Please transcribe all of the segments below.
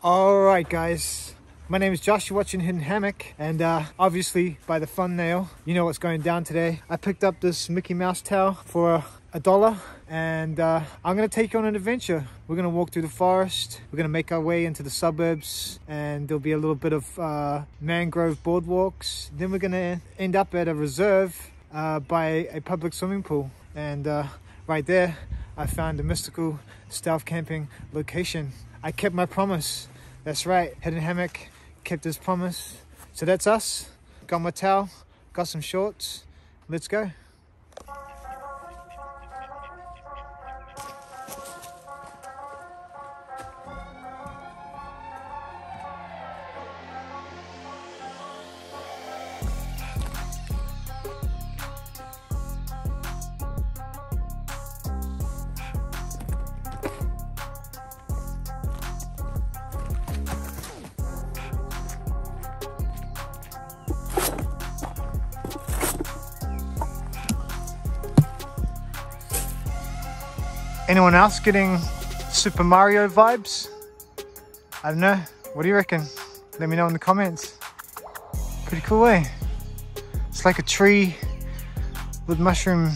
All right, guys. My name is Josh. You're watching Hidden Hammock, and uh, obviously by the thumbnail, you know what's going down today. I picked up this Mickey Mouse towel for a dollar, and uh, I'm gonna take you on an adventure. We're gonna walk through the forest. We're gonna make our way into the suburbs, and there'll be a little bit of uh, mangrove boardwalks. Then we're gonna end up at a reserve uh, by a public swimming pool, and uh, right there, I found a mystical stealth camping location. I kept my promise. That's right, Hidden Hammock kept his promise. So that's us. Got my towel, got some shorts. Let's go. Anyone else getting Super Mario vibes? I don't know. What do you reckon? Let me know in the comments. Pretty cool, eh? It's like a tree with mushroom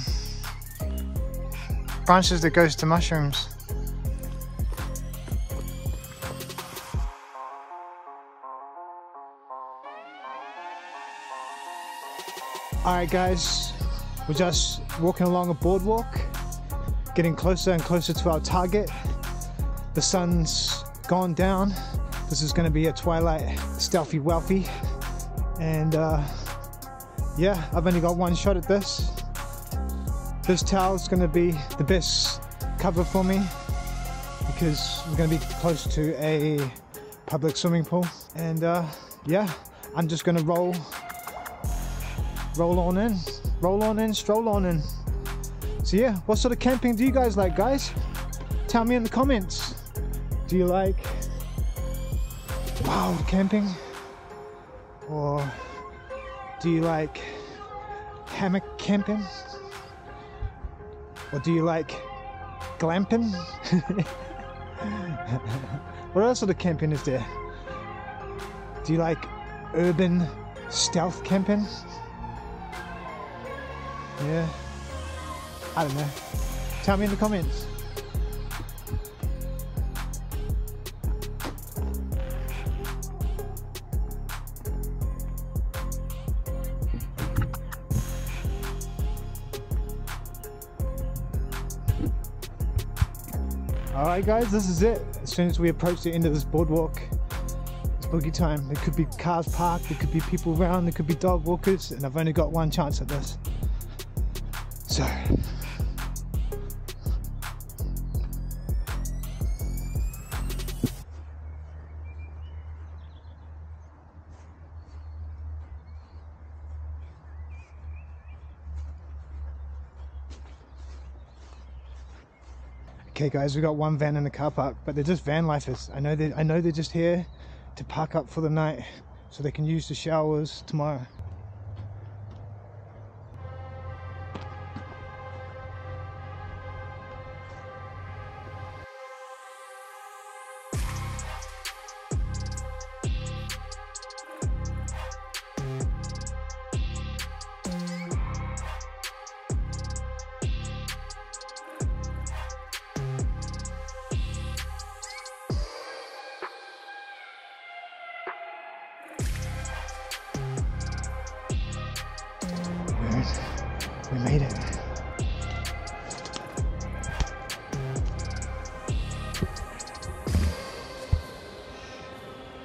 branches that goes to mushrooms. All right, guys, we're just walking along a boardwalk getting closer and closer to our target. The sun's gone down. This is going to be a twilight stealthy wealthy. And uh, yeah, I've only got one shot at this. This towel is going to be the best cover for me because we're going to be close to a public swimming pool. And uh, yeah, I'm just going to roll, roll on in, roll on in, stroll on in. So yeah, what sort of camping do you guys like, guys? Tell me in the comments. Do you like wild camping? Or do you like hammock camping? Or do you like glamping? what else sort of camping is there? Do you like urban stealth camping? Yeah. I don't know. Tell me in the comments. Alright guys, this is it. As soon as we approach the end of this boardwalk, it's boogie time. There could be cars parked, there could be people around, there could be dog walkers, and I've only got one chance at this. Okay guys, we got one van in the car park, but they're just van lifers. I know they I know they're just here to park up for the night so they can use the showers tomorrow.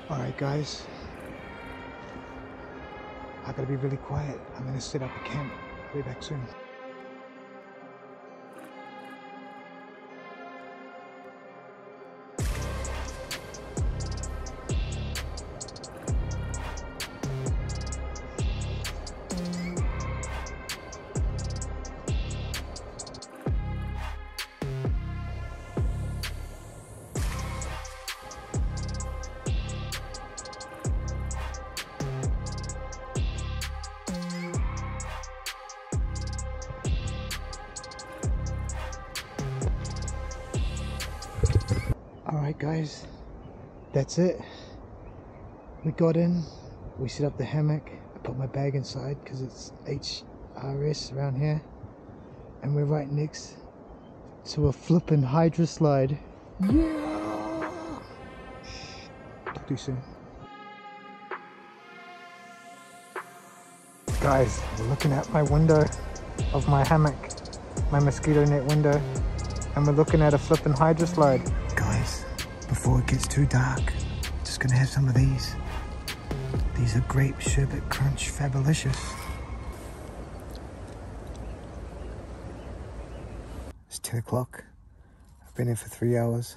All right, guys. I gotta be really quiet. I'm gonna set up a camp. Be back soon. Right, guys. that's it. We got in, we set up the hammock, I put my bag inside because it's HRS around here. And we're right next to a flippin' hydro slide. Yeah! Talk to you soon. Guys, we're looking at my window of my hammock, my mosquito net window, and we're looking at a flippin' hydro slide. Before it gets too dark, just gonna have some of these. These are grape sherbet crunch fabulicious. It's 10 o'clock. I've been here for three hours.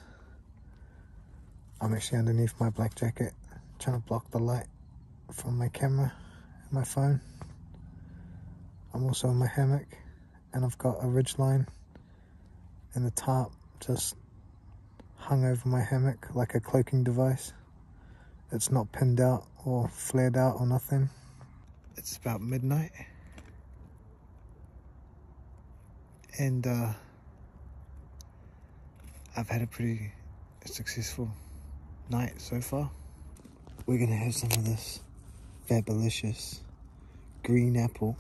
I'm actually underneath my black jacket, trying to block the light from my camera and my phone. I'm also in my hammock and I've got a ridge line and the tarp just hung over my hammock like a cloaking device. It's not pinned out or flared out or nothing. It's about midnight. And uh, I've had a pretty successful night so far. We're gonna have some of this fabulicious green apple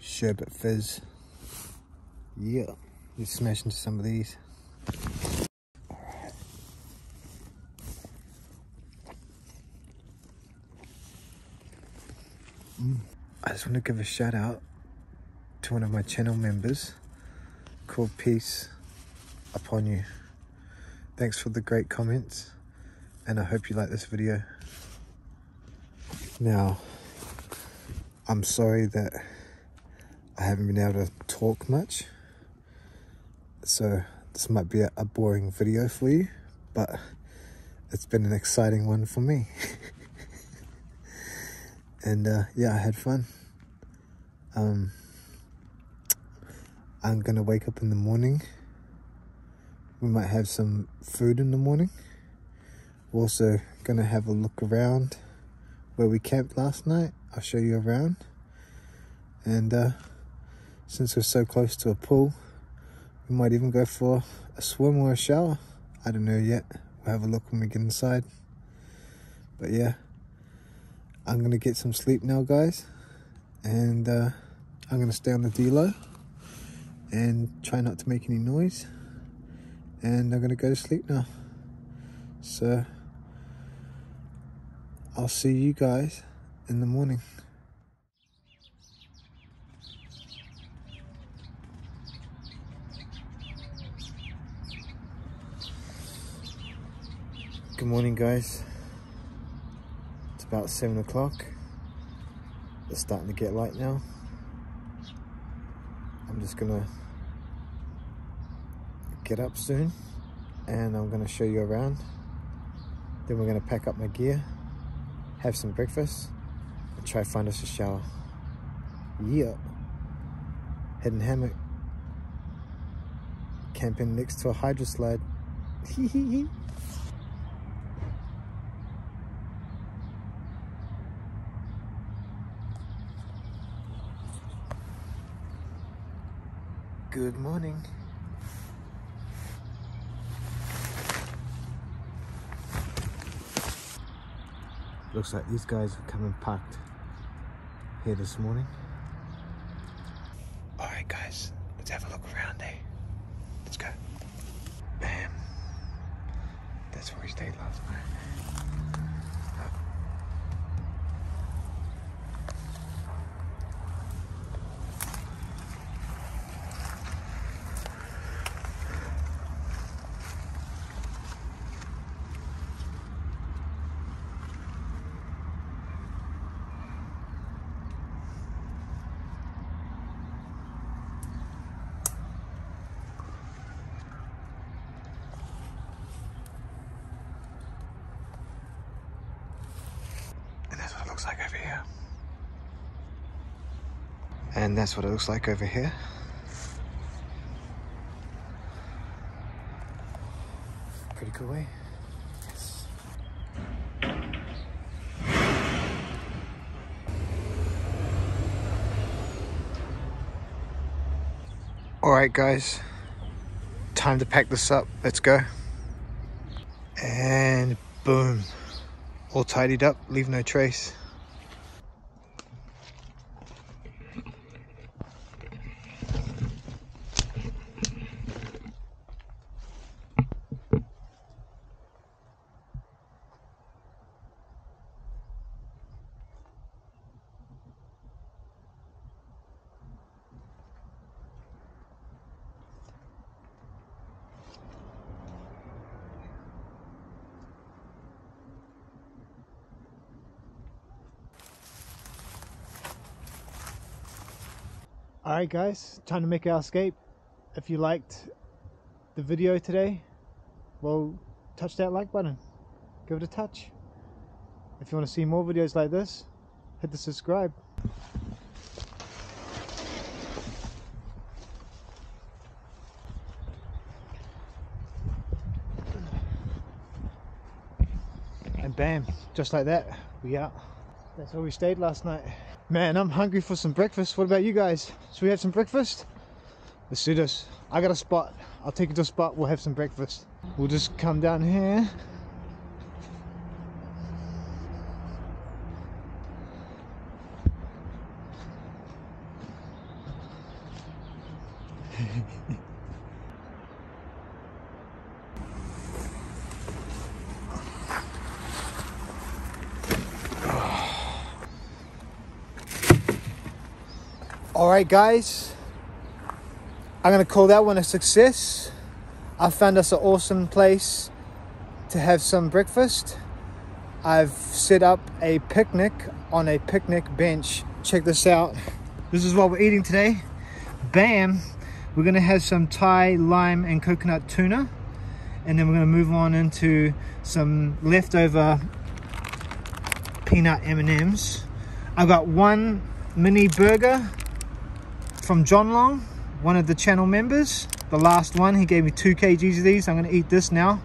sherbet fizz. Yeah, let's smash into some of these. Just want to give a shout out to one of my channel members called Peace Upon You. Thanks for the great comments and I hope you like this video. Now, I'm sorry that I haven't been able to talk much. So this might be a, a boring video for you, but it's been an exciting one for me. and uh, yeah, I had fun. Um, I'm gonna wake up in the morning. We might have some food in the morning. We're also gonna have a look around where we camped last night. I'll show you around. And uh, since we're so close to a pool, we might even go for a swim or a shower. I don't know yet. We'll have a look when we get inside. But yeah, I'm gonna get some sleep now, guys. And uh, I'm gonna stay on the D-Lo and try not to make any noise. And I'm gonna go to sleep now. So I'll see you guys in the morning. Good morning, guys. It's about seven o'clock. It's starting to get light now. Just gonna get up soon and I'm gonna show you around. Then we're gonna pack up my gear, have some breakfast, and try find us a shower. Yeah. Hidden Hammock. Camping next to a hydro slide. Good morning. Looks like these guys have come and parked here this morning. Alright guys, let's have a look around eh? Let's go. Bam. That's where we stayed last night. And that's what it looks like over here. And that's what it looks like over here. Pretty cool, eh? Yes. All right, guys. Time to pack this up. Let's go. And Boom. All tidied up, leave no trace. Alright guys, time to make our escape. If you liked the video today, well, touch that like button. Give it a touch. If you want to see more videos like this, hit the subscribe. And bam, just like that, we out. That's where we stayed last night. Man, I'm hungry for some breakfast. What about you guys? Should we have some breakfast? Let's do this. I got a spot. I'll take you to a spot. We'll have some breakfast. We'll just come down here. All right, guys. I'm gonna call that one a success. I found us an awesome place to have some breakfast. I've set up a picnic on a picnic bench. Check this out. This is what we're eating today. Bam. We're gonna have some Thai lime and coconut tuna. And then we're gonna move on into some leftover peanut M&Ms. I've got one mini burger from John Long, one of the channel members. The last one, he gave me two kgs of these. I'm gonna eat this now.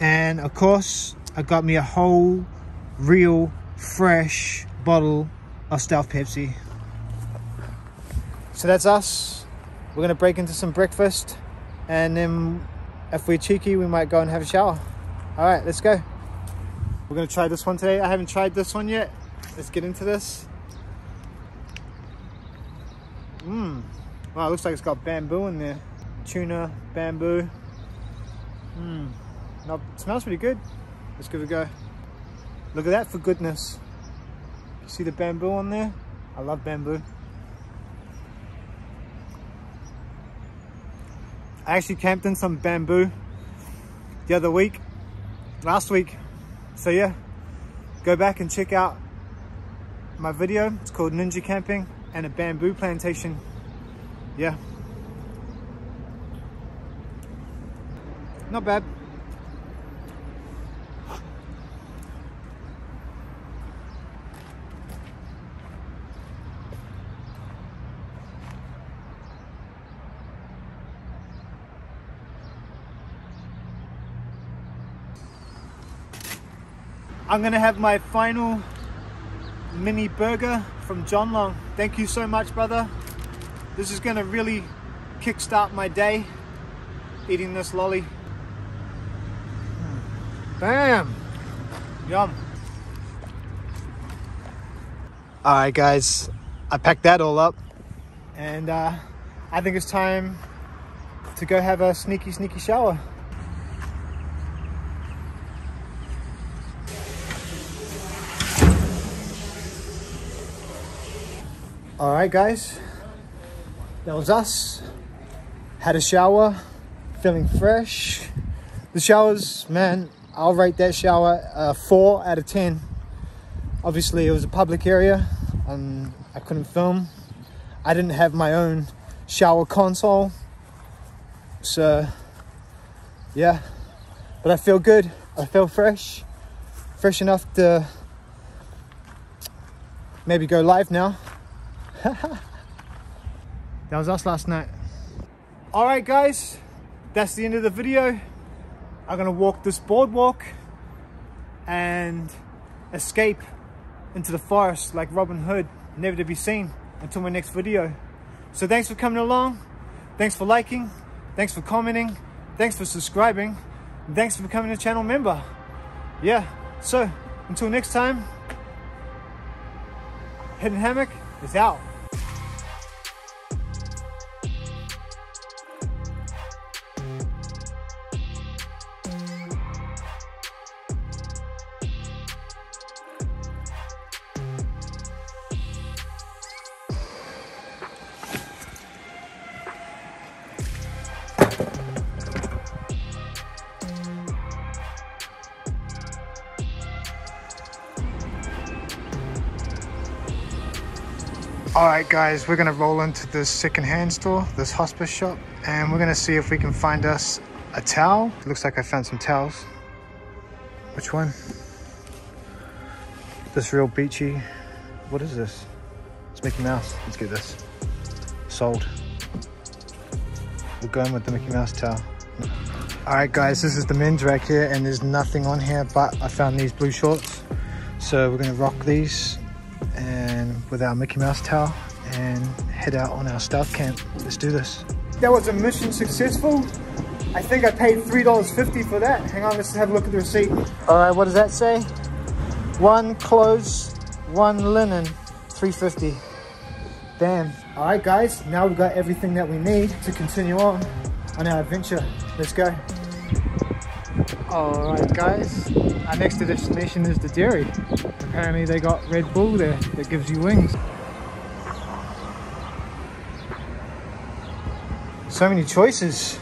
And of course, I got me a whole, real, fresh bottle of Stealth Pepsi. So that's us. We're gonna break into some breakfast and then if we're cheeky, we might go and have a shower. All right, let's go. We're gonna try this one today. I haven't tried this one yet. Let's get into this. Mmm. Wow, it looks like it's got bamboo in there. Tuna, bamboo. Mmm. No, smells pretty good. Let's give it a go. Look at that for goodness. See the bamboo on there? I love bamboo. I actually camped in some bamboo the other week, last week. So yeah, go back and check out my video. It's called Ninja Camping and a bamboo plantation. Yeah. Not bad. I'm gonna have my final mini burger from John Long. Thank you so much, brother. This is gonna really kickstart my day, eating this lolly. Bam! Yum. All right, guys, I packed that all up and uh, I think it's time to go have a sneaky, sneaky shower. All right, guys, that was us. Had a shower, feeling fresh. The showers, man, I'll rate that shower a four out of 10. Obviously it was a public area and I couldn't film. I didn't have my own shower console. So yeah, but I feel good. I feel fresh, fresh enough to maybe go live now. that was us last night. All right, guys, that's the end of the video. I'm gonna walk this boardwalk and escape into the forest like Robin Hood, never to be seen until my next video. So thanks for coming along. Thanks for liking. Thanks for commenting. Thanks for subscribing. thanks for becoming a channel member. yeah, so until next time, Hidden Hammock is out. All right, guys, we're gonna roll into this secondhand store, this hospice shop, and we're gonna see if we can find us a towel. It looks like I found some towels. Which one? This real beachy. What is this? It's Mickey Mouse. Let's get this. Sold. We're going with the Mickey Mouse towel. All right, guys, this is the men's rack here, and there's nothing on here, but I found these blue shorts. So we're gonna rock these with our Mickey Mouse towel and head out on our stealth camp. Let's do this. That was a mission successful. I think I paid $3.50 for that. Hang on, let's have a look at the receipt. All right, what does that say? One clothes, one linen, 350. Damn. All right, guys, now we've got everything that we need to continue on on our adventure. Let's go. All right, guys, our next destination is the dairy. Apparently they got Red Bull there that gives you wings. So many choices.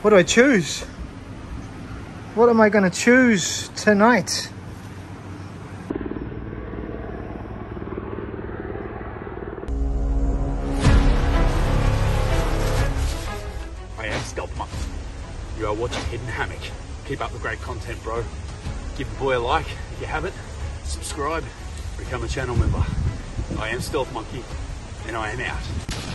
What do I choose? What am I gonna choose tonight? I am Stealth You are watching Hidden Hammock. Keep up the great content, bro. Give the boy a like if you haven't. Subscribe. Become a channel member. I am Stealth Monkey, and I am out.